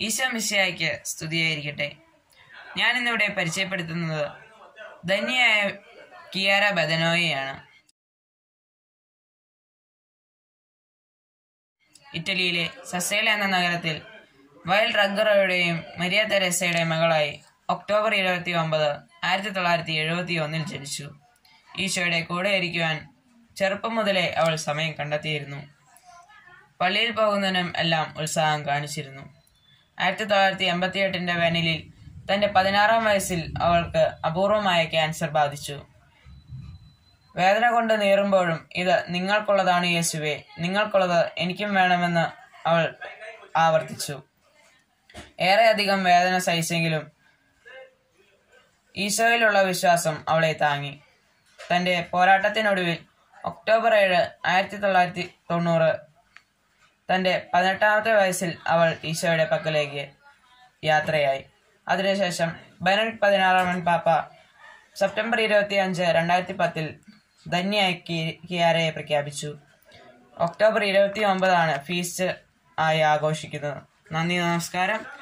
ഈശോ സ്തുതിയായിരിക്കട്ടെ. ഞാൻ ഇന്നിവിടെ പരിചയപ്പെടുത്തുന്നത് ധന്യയായ കിയാര ബദനോയെയാണ്. ഇറ്റലിയിലെ സസേല എന്ന നഗരത്തിൽ വയൽ റഗ്ഗറോയുടെയും മരിയ തെരേസയുടെയും മകളായി ഒക്ടോബർ ഇരുപത്തി ഒമ്പത് ആയിരത്തി തൊള്ളായിരത്തി എഴുപത്തി ഒന്നിൽ ജനിച്ചു. ഈശോയുടെ കൂടെ ഇരിക്കുവാൻ ചെറുപ്പം മുതലേ അവൾ സമയം കണ്ടെത്തിയിരുന്നു. പള്ളിയിൽ പോകുന്നതിനും എല്ലാം ഉത്സാഹം കാണിച്ചിരുന്നു. ആയിരത്തി തൊള്ളായിരത്തി എൺപത്തി എട്ടിന്റെ വേനലിൽ തന്റെ പതിനാറാം വയസ്സിൽ അവൾക്ക് അപൂർവമായ ക്യാൻസർ ബാധിച്ചു. വേദന കൊണ്ട് നീറുമ്പോഴും ഇത് നിങ്ങൾക്കുള്ളതാണ് യേശുവേ നിങ്ങൾക്കുള്ളത് എനിക്കും വേണമെന്ന് അവൾ ആവർത്തിച്ചു. ഏറെയധികം വേദന സഹിച്ചെങ്കിലും ഈശോയിലുള്ള വിശ്വാസം അവളെ താങ്ങി. തന്റെ പോരാട്ടത്തിനൊടുവിൽ ഒക്ടോബർ ഏഴ് ആയിരത്തി തൊള്ളായിരത്തി തൊണ്ണൂറ് തന്റെ പതിനെട്ടാമത്തെ വയസ്സിൽ അവൾ ഈശോയുടെ പക്കലേക്ക് യാത്രയായി. അതിനുശേഷം ബെനഡിക് പതിനാറാമൻ പാപ്പ സെപ്റ്റംബർ ഇരുപത്തി അഞ്ച് രണ്ടായിരത്തി പത്തിൽ ധന്യായി കിയാരയെ പ്രഖ്യാപിച്ചു. ഒക്ടോബർ ഇരുപത്തി ഒമ്പതാണ് ഫീസ്റ്റ് ആയി ആഘോഷിക്കുന്നത്. നന്ദി നമസ്കാരം.